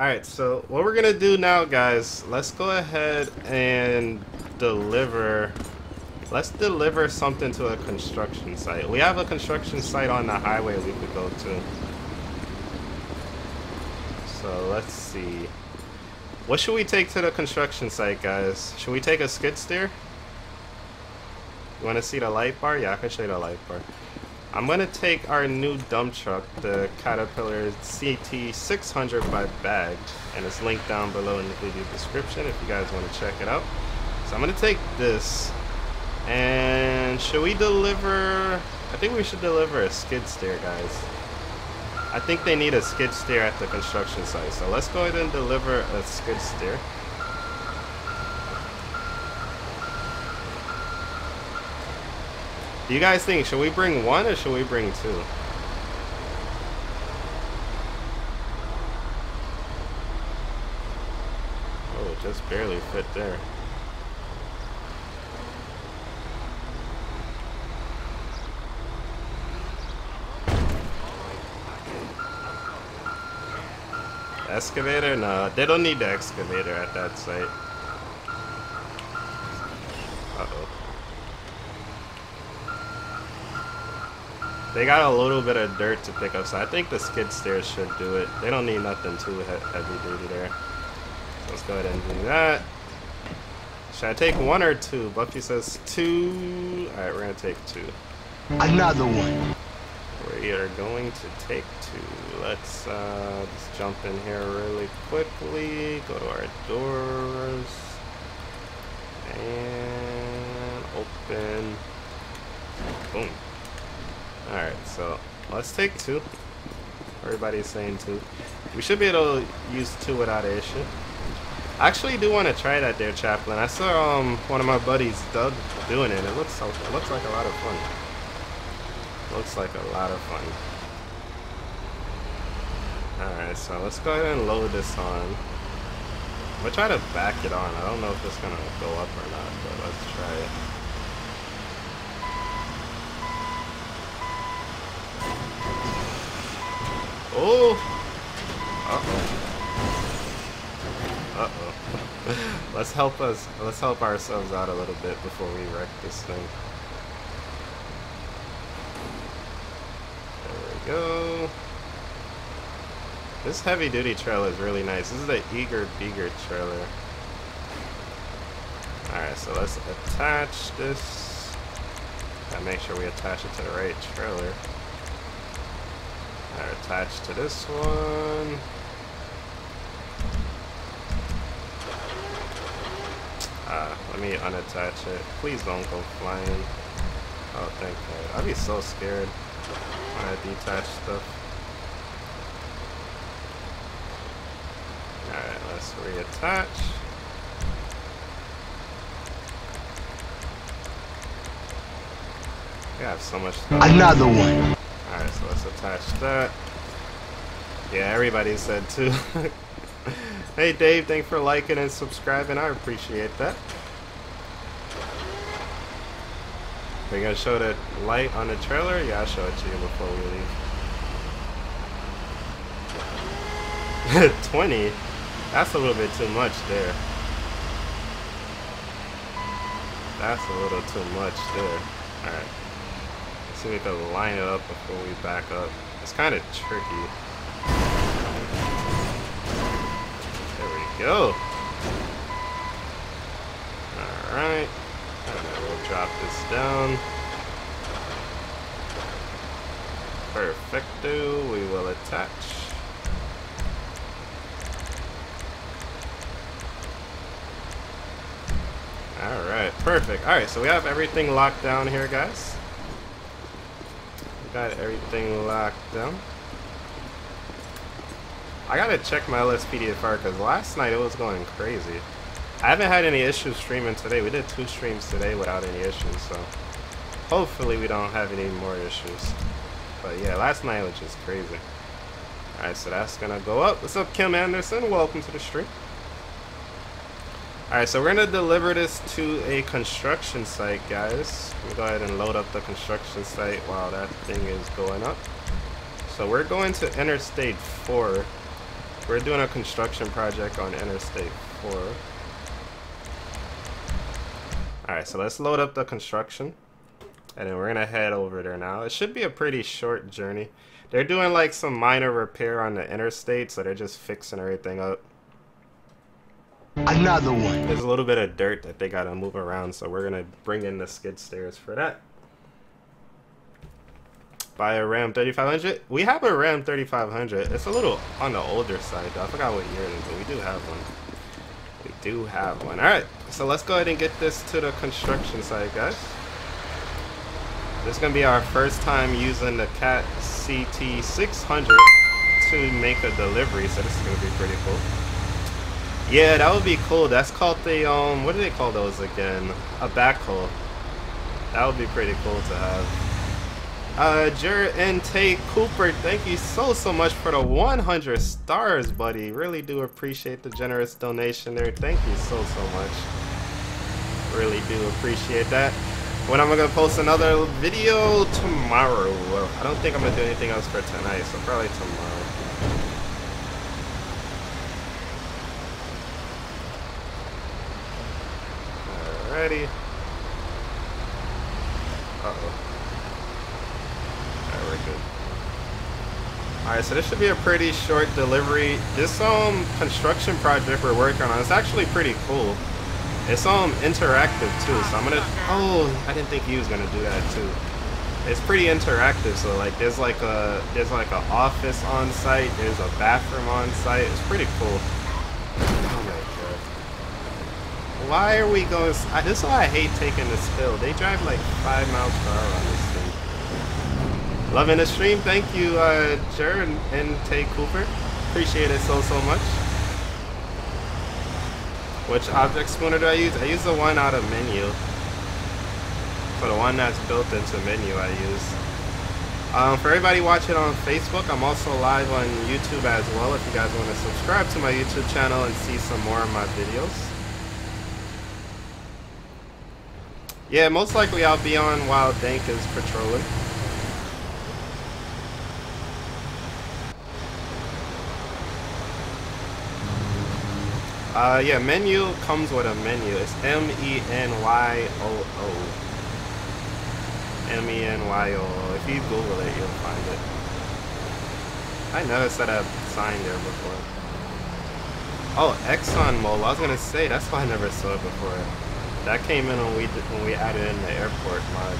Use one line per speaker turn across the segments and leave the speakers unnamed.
Alright, so what we're gonna do now, guys, let's go ahead and deliver... Let's deliver something to a construction site. We have a construction site on the highway we could go to. So let's see. What should we take to the construction site, guys? Should we take a skid steer? You want to see the light bar? Yeah, I can show you the light bar. I'm to take our new dump truck, the Caterpillar CT660 by Bag, and it's linked down below in the video description if you guys want to check it out. So I'm to take this and should we deliver... I think we should deliver a skid steer, guys. I think they need a skid steer at the construction site. So let's go ahead and deliver a skid steer. Do you guys think, should we bring one or should we bring two? Oh, just barely fit there. Excavator? No, they don't need the excavator at that site. Uh-oh. They got a little bit of dirt to pick up, so I think the skid steers should do it. They don't need nothing too he heavy duty there. Let's go ahead and do that. Should I take one or two? Buffy says two. Alright, we're gonna take two.
Another one.
We are going to take two. Let's uh, just jump in here really quickly. Go to our doors. And open. Boom. Alright, so let's take two. Everybody's saying two. We should be able to use two without an issue. I actually do want to try that there, Chaplain. I saw um, one of my buddies, Doug, doing it. It looks, it looks like a lot of fun. Looks like a lot of fun. Alright, so let's go ahead and load this on. Gonna try to back it on. I don't know if it's gonna go up or not, but let's try it. Oh! Uh-oh. Uh-oh. let's help us, let's help ourselves out a little bit before we wreck this thing. There we go. This heavy duty trailer is really nice. This is the Eager Beaver trailer. Alright, so let's attach this. Gotta make sure we attach it to the right trailer. Alright, attach to this one. Ah, let me unattach it. Please don't go flying. Oh, thank God. I'd be so scared when I detach stuff. Alright, let's reattach. We have so much stuff.
Another one.
Alright, so let's attach that. Yeah, everybody said too. hey Dave, thanks for liking and subscribing. I appreciate that. We're gonna show the light on the trailer? Yeah, I'll show it to you before we leave. 20? That's a little bit too much there. That's a little too much there. Alright. If we can line it up before we back up. It's kind of tricky. There we go. Alright. And we'll drop this down. Perfecto. We will attach. Alright, perfect. Alright, so we have everything locked down here, guys. Got everything locked down. I gotta check my LSPDFR because last night it was going crazy. I haven't had any issues streaming today. We did two streams today without any issues, so hopefully we don't have any more issues. But yeah, last night was just crazy. Alright, so that's gonna go up. What's up, Kim Anderson? Welcome to the stream. Alright, so we're gonna deliver this to a construction site, guys. Me go ahead and load up the construction site while that thing is going up. So we're going to Interstate 4. We're doing a construction project on Interstate 4. Alright, so let's load up the construction. And then we're gonna head over there now. It should be a pretty short journey. They're doing like some minor repair on the interstate, so they're just fixing everything up.
Another one.
There's a little bit of dirt that they gotta move around, so we're gonna bring in the skid steers for that. Buy a Ram 3500. We have a Ram 3500. It's a little on the older side, though. I forgot what year it is, but we do have one. We do have one. All right, so let's go ahead and get this to the construction site, guys. This is gonna be our first time using the Cat CT660 to make a delivery, so this is gonna be pretty cool. Yeah, that would be cool. That's called the um, what do they call those again? A backhoe. That would be pretty cool to have. Uh, Jared and Tate Cooper, thank you so, so much for the 100 stars, buddy. Really do appreciate the generous donation there. Thank you so, so much. Really do appreciate that. When I'm gonna post another video tomorrow. I don't think I'm gonna do anything else for tonight, so probably tomorrow. Alrighty. Uh-oh. Alright, we're good. Alright, so this should be a pretty short delivery. This um construction project we're working on is actually pretty cool. It's um interactive too, so I'm gonna oh I didn't think he was gonna do that too. It's pretty interactive, so like there's like a there's like an office on site, there's a bathroom on site. It's pretty cool. Oh my god. Why are we going? I, this is why I hate taking this hill. They drive like five miles per hour on this thing. Loving the stream. Thank you, uh, Jer and, and Tay Cooper. Appreciate it so so much. Which object spooner do I use? I use the one out of Menyoo. For the one that's built into Menyoo I use. Um, for everybody watching on Facebook, I'm also live on YouTube as well if you guys want to subscribe to my YouTube channel and see some more of my videos. Yeah, most likely I'll be on while Dank is patrolling. Uh, yeah, Menyoo comes with a menu. It's M-E-N-Y-O-O. M-E-N-Y-O-O. If you Google it, you'll find it. I noticed that a sign there before. Oh, Exxon Mobil. I was gonna say, that's why I never saw it before. That came in when we when we added in the airport mod.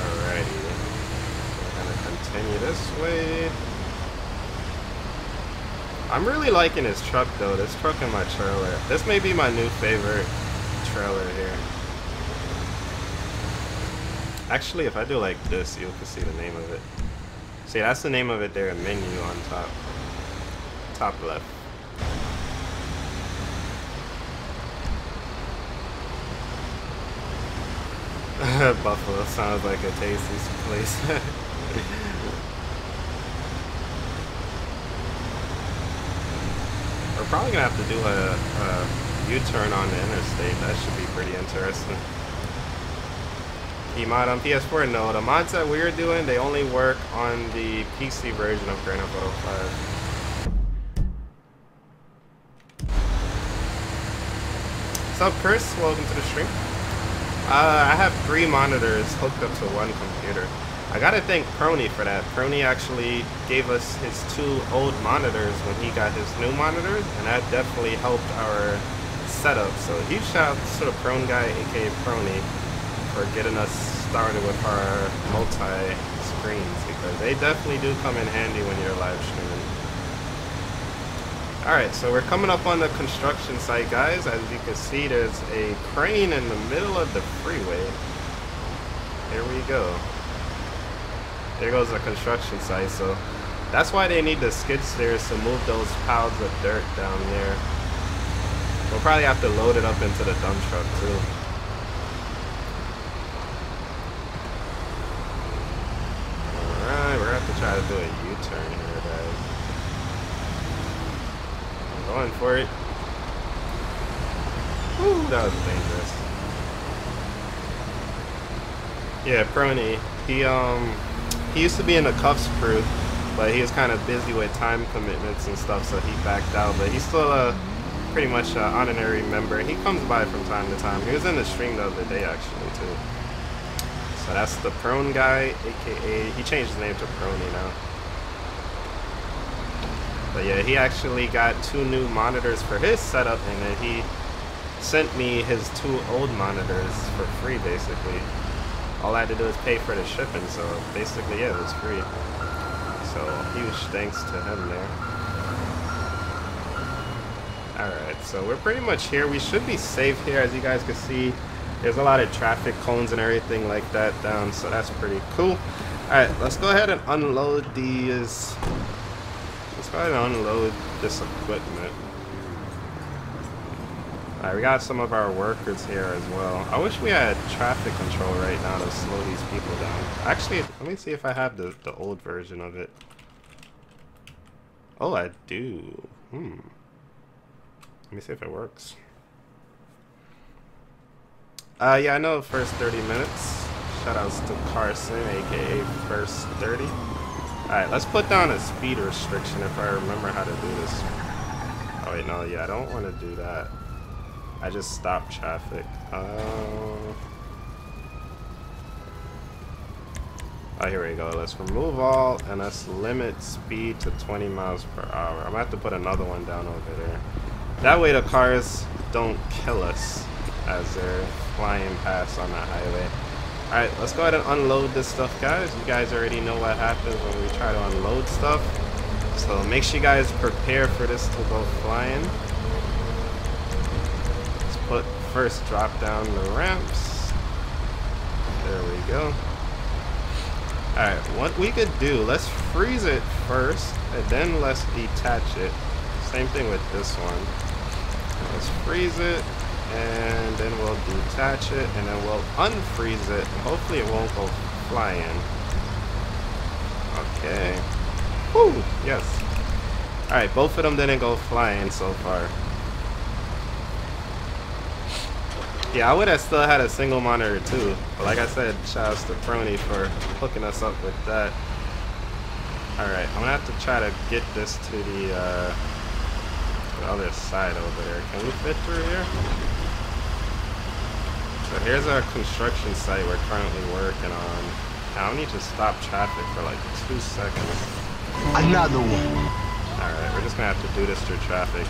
Alrighty, we're gonna continue this way. I'm really liking this truck though. This truck and my trailer. This may be my new favorite trailer here. Actually, if I do like this, you can see the name of it. See, that's the name of it there, Menyoo on top top left. Buffalo sounds like a tasty place. We're probably gonna have to do a, a U-turn on the interstate. That should be pretty interesting. The mod on PS4? No, the mods that we're doing, they only work on the PC version of Grand Theft Auto 5. What's up, Chris? Welcome to the stream. Uh, I have three monitors hooked up to one computer. I gotta thank Prony for that. Prony actually gave us his two old monitors when he got his new monitors, and that definitely helped our setup. So huge shout out to the Prone guy, aka Prony, for getting us started with our multi-screens, because they definitely do come in handy when you're live streaming. Alright, so we're coming up on the construction site, guys. As you can see, there's a crane in the middle of the freeway. Here we go. There goes the construction site, so that's why they need the skid steers to move those piles of dirt down there. We'll probably have to load it up into the dump truck, too. Alright, we're to have to try to do a U-turn here. Going for it. That was dangerous. Yeah, Prony, He um he used to be in the Cuffs crew, but he was kind of busy with time commitments and stuff, so he backed out. But he's still a pretty much an honorary member. He comes by from time to time. He was in the stream the other day actually too. So that's the prone guy, aka he changed his name to Prony now. But yeah, he actually got two new monitors for his setup, and then he sent me his two old monitors for free, basically. All I had to do was pay for the shipping, so basically, yeah, it was free. So huge thanks to him there. Alright, so we're pretty much here. We should be safe here, as you guys can see. There's a lot of traffic cones and everything like that down, so that's pretty cool. Alright, let's go ahead and unload these ahead and unload this equipment. Alright, we got some of our workers here as well. I wish we had traffic control right now to slow these people down. Actually, let me see if I have the, the old version of it. Oh, I do. Hmm. Let me see if it works. Uh, yeah, I know first 30 minutes. Shoutouts to Carson, aka First 30. Alright, let's put down a speed restriction if I remember how to do this. Oh wait, no, yeah, I don't want to do that. I just stopped traffic. Uh... Oh, here we go. Let's remove all and let's limit speed to 20 miles per hour. I'm gonna have to put another one down over there. That way the cars don't kill us as they're flying past on the highway. Alright, let's go ahead and unload this stuff, guys. You guys already know what happens when we try to unload stuff. So make sure you guys prepare for this to go flying. Let's put first drop down the ramps. There we go. Alright, what we could do, let's freeze it first, and then let's detach it. Same thing with this one. Let's freeze it, and then we'll detach it and then we'll unfreeze it. Hopefully it won't go flying. Okay. Woo! yes. Alright both of them didn't go flying so far. Yeah I would have still had a single monitor too. But like I said shout out to Prony for hooking us up with that. Alright I'm gonna have to try to get this to the uh, the other side over there. Can we fit through here? So here's our construction site we're currently working on. Now I need to stop traffic for like two seconds.
Another one.
Alright, we're just gonna have to do this through traffic.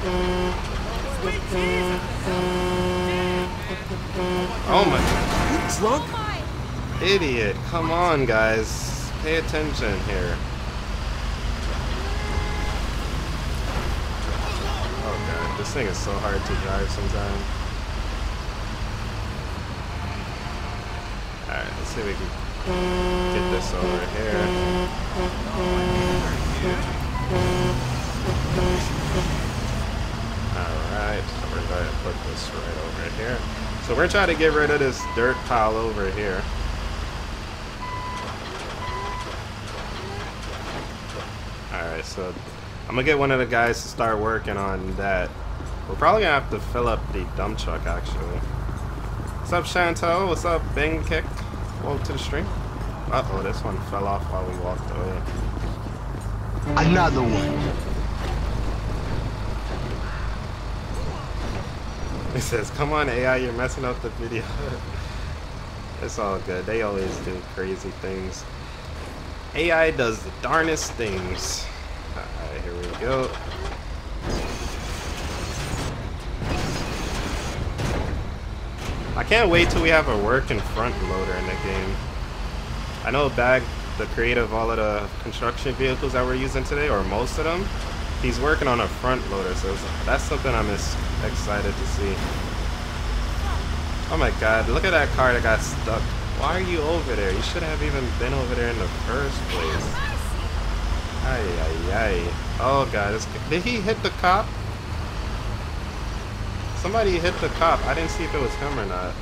Oh my
Drunk?
idiot. Come on guys. Pay attention here. Oh god, this thing is so hard to drive sometimes. Alright, let's see if we can get this over here. Alright, so we're going to put this right over here. So we're trying to get rid of this dirt pile over here. Alright, so I'm gonna get one of the guys to start working on that. We're probably gonna have to fill up the dump truck actually. What's up, Chantel? What's up, Bang Kick? Welcome to the stream. Uh oh, this one fell off while we walked away.
Another one.
It says, come on AI, you're messing up the video. it's all good. They always do crazy things. AI does the darnest things. Alright, here we go. I can't wait till we have a working front loader in the game. I know Bag, the creator of all of the construction vehicles that we're using today, or most of them, he's working on a front loader, so that's something I'm excited to see. Oh my god, look at that car that got stuck. Why are you over there? You shouldn't have even been over there in the first place. Ay, ay, ay. Oh god, did he hit the cop? Somebody hit the cop. I didn't see if it was him or not.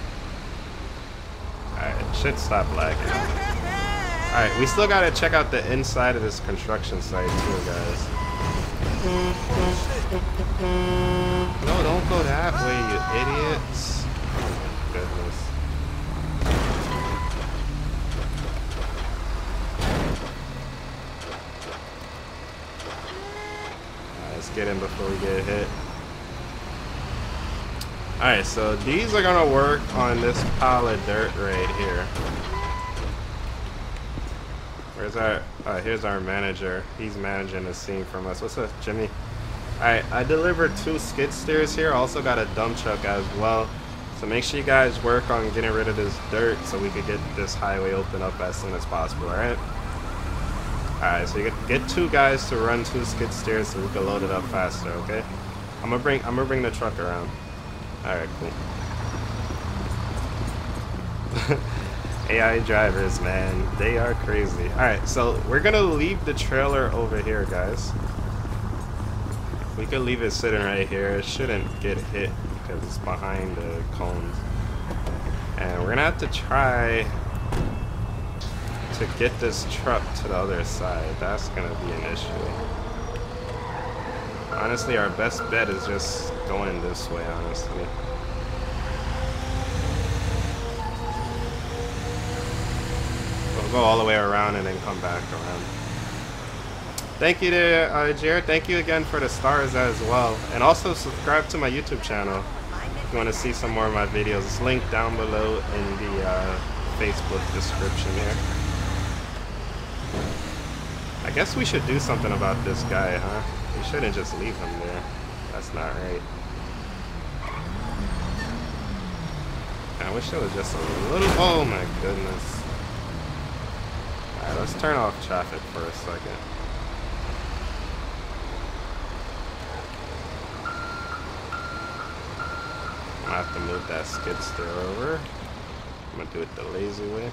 Alright, should stop lagging. Alright, we still gotta check out the inside of this construction site too, guys. No, don't go that way, you idiots. Goodness. Let's get in before we get hit. Alright, so these are gonna work on this pile of dirt right here. Where's our, uh, here's our manager. He's managing the scene from us. What's up, Jimmy? Alright, I delivered two skid steers here. Also got a dump truck as well. So make sure you guys work on getting rid of this dirt so we could get this highway open up as soon as possible, alright? Alright, so you get two guys to run two skid steers so we can load it up faster, okay? I'm gonna bring I'm gonna bring the truck around. Alright, cool. AI drivers, man, they are crazy. Alright, so we're gonna leave the trailer over here, guys. We could leave it sitting right here. It shouldn't get hit because it's behind the cones. And we're gonna have to try to get this truck to the other side. That's gonna be an issue. Honestly, our best bet is just going this way, honestly. We'll go all the way around and then come back around. Thank you to uh, Jared. Thank you again for the stars as well. And also subscribe to my YouTube channel if you want to see some more of my videos. It's linked down below in the uh, Facebook description here. I guess we should do something about this guy, huh? We shouldn't just leave him there. That's not right. I wish there was just a little... Oh my goodness. Alright, let's turn off traffic for a second. I have to move that skid steer over. I'm gonna do it the lazy way.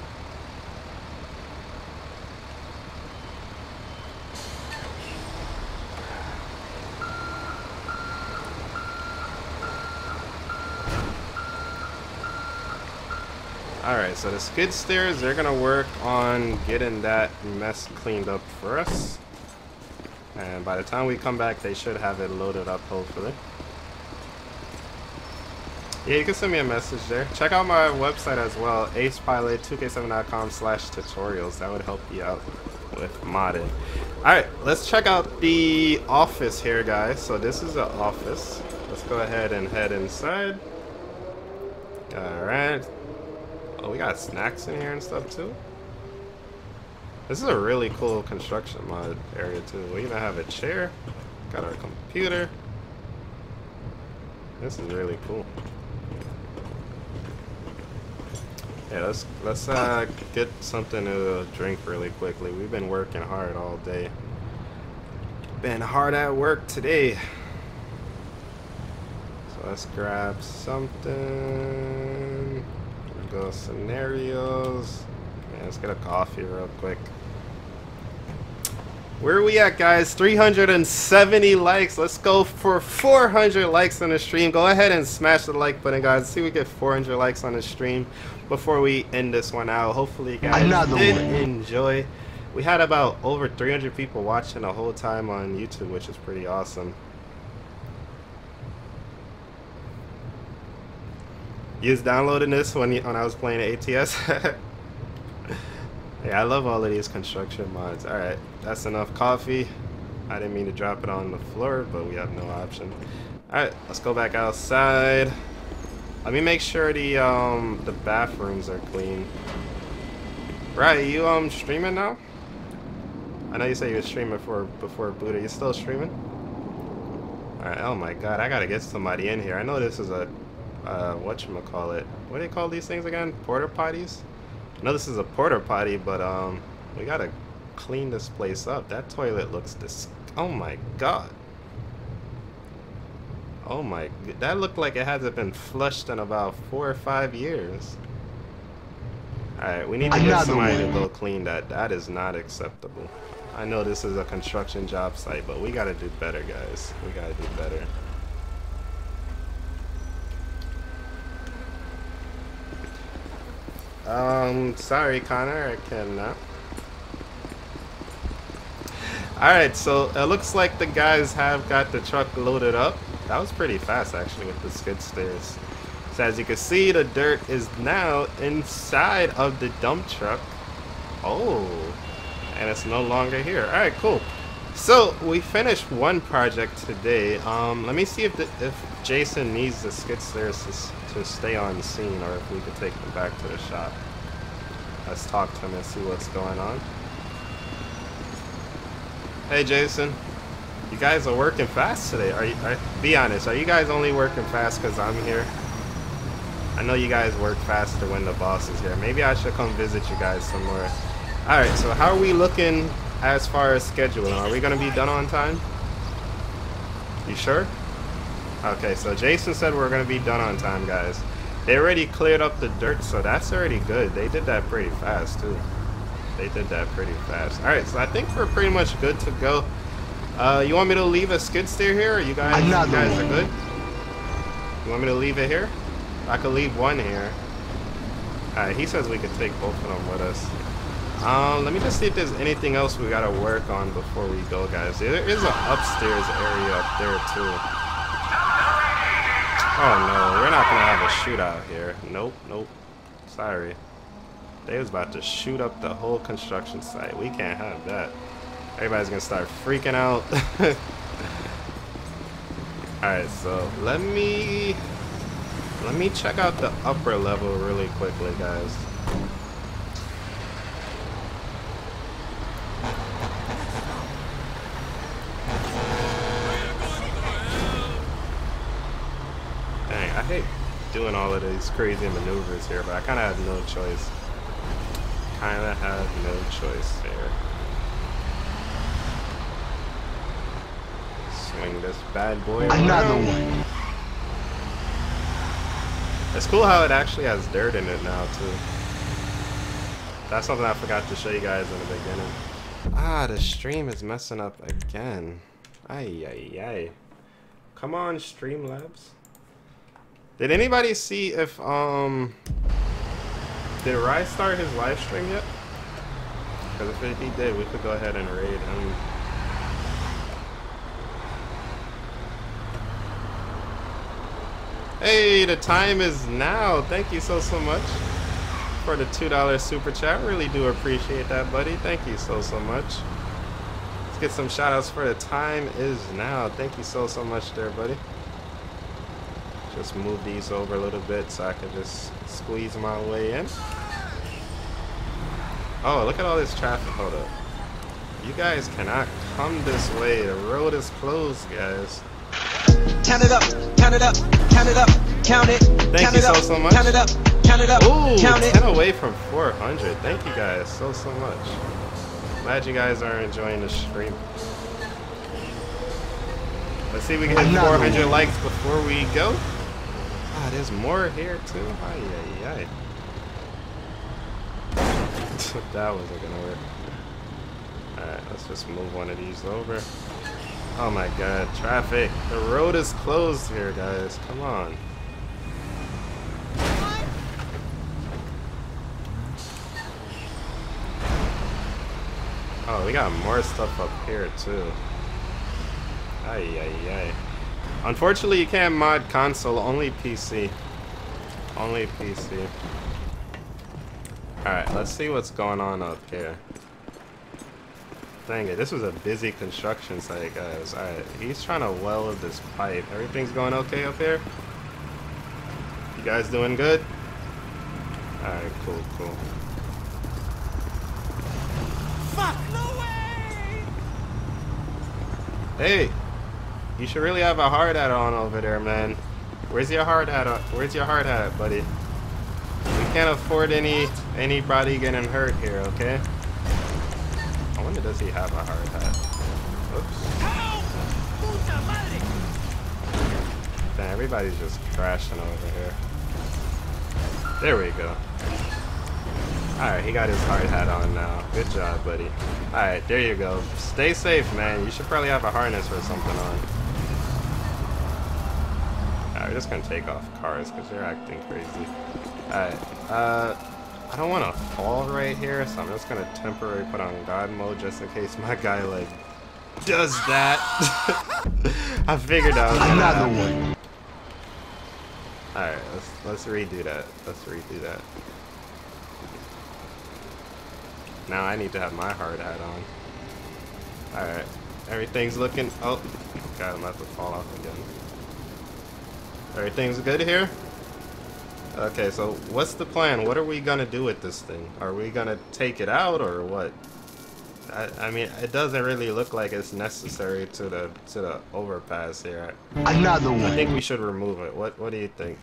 Alright, so the skid steers, they're gonna work on getting that mess cleaned up for us. And by the time we come back, they should have it loaded up, hopefully. Yeah, you can send me a message there. Check out my website as well, acepilot2k7.com slash tutorials. That would help you out with modding. Alright, let's check out the office here, guys. So this is the office. Let's go ahead and head inside. Alright. Oh, we got snacks in here and stuff too. This is a really cool construction mod area too. We even have a chair. Got our computer. This is really cool. Yeah, let's let's uh, get something to drink really quickly. We've been working hard all day. Been hard at work today. So let's grab something. Go scenarios. Yeah, let's get a coffee real quick. Where are we at, guys? 370 likes. Let's go for 400 likes on the stream. Go ahead and smash the like button, guys. Let's see if we get 400 likes on the stream before we end this one out. Hopefully, you guys
Another
did
one.
enjoy. We had about over 300 people watching the whole time on YouTube, which is pretty awesome. You was downloading this when, when I was playing ATS? yeah, I love all of these construction mods. Alright, that's enough coffee. I didn't mean to drop it on the floor, but we have no option. Alright, let's go back outside. Let me make sure the um the bathrooms are clean. Right, you um streaming now? I know you said you were streaming for before Buddha. You still streaming? Alright, oh my god, I gotta get somebody in here. I know this is a uh whatchamacallit. What do they call these things again? Porter potties? I know this is a porter potty, but um we gotta clean this place up. That toilet looks dis oh my god. Oh my, that looked like it hasn't been flushed in about four or five years. Alright, we need to get somebody to go clean that. That is not acceptable. I know this is a construction job site, but we gotta do better, guys. We gotta do better. Um, sorry, Connor, I cannot. Alright, so it looks like the guys have got the truck loaded up. That was pretty fast, actually, with the skid steers. So as you can see, the dirt is now inside of the dump truck. Oh, and it's no longer here. Alright, cool. So we finished one project today. Um, let me see if the, if Jason needs the skid steers to, to stay on scene, or if we could take them back to the shop. Let's talk to him and see what's going on. Hey, Jason. You guys are working fast today. Are you? Are, be honest. Are you guys only working fast because I'm here? I know you guys work faster when the boss is here. Maybe I should come visit you guys somewhere. All right. So how are we looking as far as scheduling? Are we gonna be done on time? You sure? Okay. So Jason said we're gonna be done on time, guys. They already cleared up the dirt, so that's already good. They did that pretty fast too. They did that pretty fast. All right. So I think we're pretty much good to go. Uh, you want me to leave a skid steer here? you guys, you guys are good? You want me to leave it here? I could leave one here. Alright, he says we could take both of them with us. Um, let me just see if there's anything else we gotta work on before we go, guys. There is an upstairs area up there, too. Oh, no. We're not gonna have a shootout here. Nope, nope. Sorry. They was about to shoot up the whole construction site. We can't have that. Everybody's gonna start freaking out. Alright, so let me let me check out the upper level really quickly, guys. Dang, I hate doing all of these crazy maneuvers here, but I kind of have no choice. Kind of have no choice there. Swing this bad boy
Another one.
It's cool how it actually has dirt in it now too. That's something I forgot to show you guys in the beginning. Ah, the stream is messing up again. Ay ay ay. Come on, Streamlabs. Did anybody see if um did Rai start his live stream yet? Because if he did, we could go ahead and raid him. Hey, the time is now. Thank you so, so much for the $2 super chat. Really do appreciate that, buddy. Thank you so, so much. Let's get some shout outs for the time is now. Thank you so, so much there, buddy. Just move these over a little bit so I can just squeeze my way in. Oh, look at all this traffic. Hold up. You guys cannot come this way. The road is closed, guys.
Count it up, count it up, count it up, count it.
Thank
count
you
it
so,
up,
so much.
Count it up, count it up,
Ooh,
count it.
10 away from 400. Thank you guys so, so much. Glad you guys are enjoying the stream. Let's see if we can hit 400 likes before we go. Ah, there's more here too. Ay, ay, ay. that wasn't gonna work. Alright, let's just move one of these over. Oh my god, traffic. The road is closed here, guys. Come on. Oh, we got more stuff up here too. Ay, ay, ay. Unfortunately, you can't mod console, only PC. Only PC. Alright, let's see what's going on up here. Dang it, this was a busy construction site, guys. Alright, he's trying to weld this pipe. Everything's going okay up here? You guys doing good? Alright, cool, cool.
Fuck, no way!
Hey, you should really have a hard hat on over there, man. Where's your hard hat? on- Where's your hard hat, buddy? We can't afford any anybody getting hurt here, okay? I wonder does he have a hard hat? Oops. Damn, everybody's just crashing over here. There we go. Alright, he got his hard hat on now. Good job, buddy. Alright, there you go. Stay safe, man. You should probably have a harness or something on. Just gonna take off cars because they're acting crazy. Alright, uh, I don't want to fall right here, so I'm just gonna temporarily put on God mode just in case my guy, like, does that. I figured out.
Another one.
Alright, let's let's redo that. Let's redo that. Now I need to have my hard hat on. Alright. Everything's looking. Oh, God, I'm about to fall off again. Everything's good here? Okay, so what's the plan? What are we gonna do with this thing? Are we gonna take it out or what? I, I mean, it doesn't really look like it's necessary to the to the overpass here.
Another one.
I think we should remove it. What What do you think?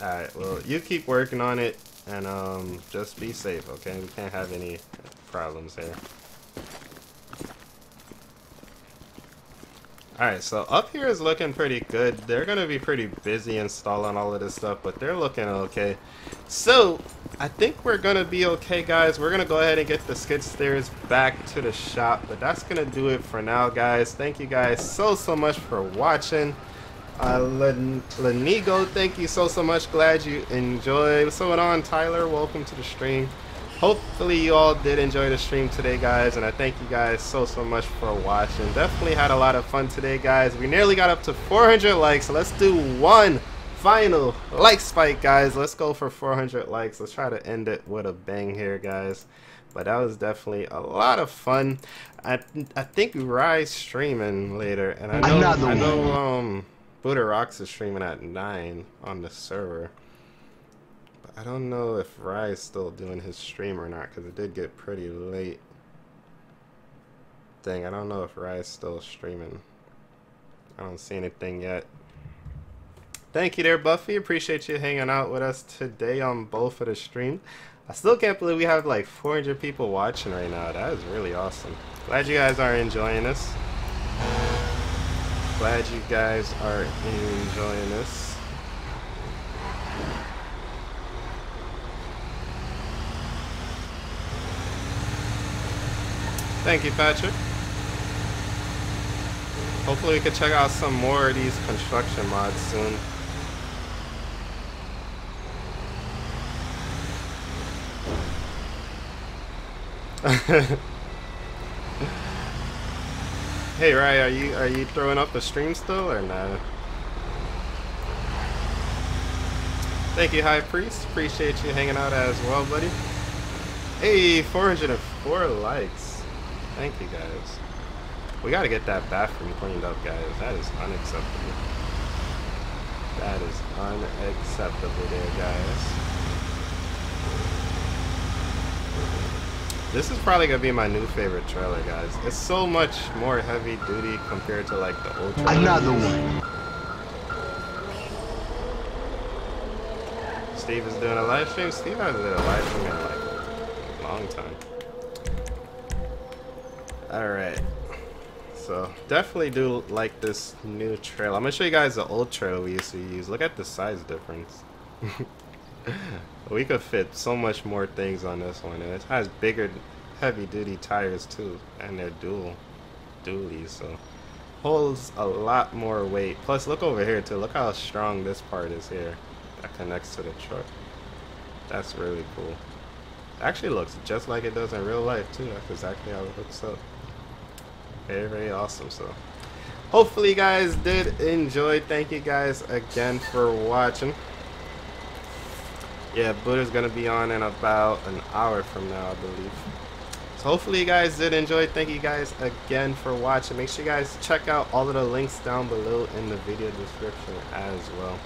All right. Well, you keep working on it, and um, just be safe. Okay, we can't have any problems here. Alright, so up here is looking pretty good. They're going to be pretty busy installing all of this stuff, but they're looking okay. So, I think we're going to be okay, guys. We're going to go ahead and get the skid steers back to the shop, but that's going to do it for now, guys. Thank you guys so, so much for watching. Uh, Len Lenigo, thank you so, so much. Glad you enjoyed. What's going on, Tyler? Welcome to the stream. Hopefully you all did enjoy the stream today, guys, and I thank you guys so, so much for watching. Definitely had a lot of fun today, guys. We nearly got up to 400 likes, so let's do one final like spike, guys. Let's go for 400 likes. Let's try to end it with a bang here, guys. But that was definitely a lot of fun. I I think Rise streaming later, and I know I know um Buddha Rocks is streaming at nine on the server. I don't know if Rise still doing his stream or not because it did get pretty late. Dang, I don't know if Rise still streaming. I don't see anything yet. Thank you there, Buffy. Appreciate you hanging out with us today on both of the streams. I still can't believe we have like 400 people watching right now. That is really awesome. Glad you guys are enjoying this. Glad you guys are enjoying this. Thank you, Patrick. Hopefully we can check out some more of these construction mods soon. hey Ray, are you are you throwing up the stream still or not? Thank you, High Priest. Appreciate you hanging out as well, buddy. Hey, 404 likes. Thank you, guys. We gotta get that bathroom cleaned up, guys. That is unacceptable. That is unacceptable there, guys. This is probably gonna be my new favorite trailer, guys. It's so much more heavy duty compared to like the old trailer.
Another one.
Steve is doing a live stream. Steve hasn't done a live stream in like a long time. Alright. So definitely do like this new trail. I'm gonna show you guys the old trail we used to use. Look at the size difference. we could fit so much more things on this one, and it has bigger, heavy-duty tires too, and they're dual, dualies, so holds a lot more weight. Plus, look over here too. Look how strong this part is here that connects to the truck. That's really cool. Actually looks just like it does in real life too. That's exactly how it hooks up. Very, very awesome. So, hopefully you guys did enjoy. Thank you guys again for watching. Yeah, Buddha's gonna be on in about an hour from now, I believe. So hopefully you guys did enjoy. Thank you guys again for watching. Make sure you guys check out all of the links down below in the video description as well.